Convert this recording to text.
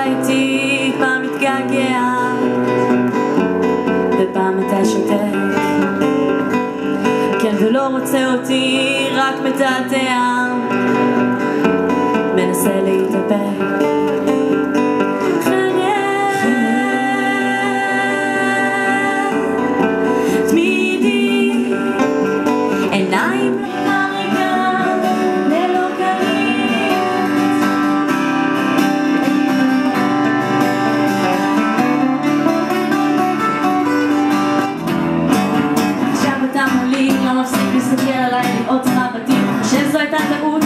אתה איתי, פעם מתגעגע ופעם אתה שותק. כן ולא רוצה אותי, רק מתעתע. מנסה להתאפק. תמידי. עיניים Tadi.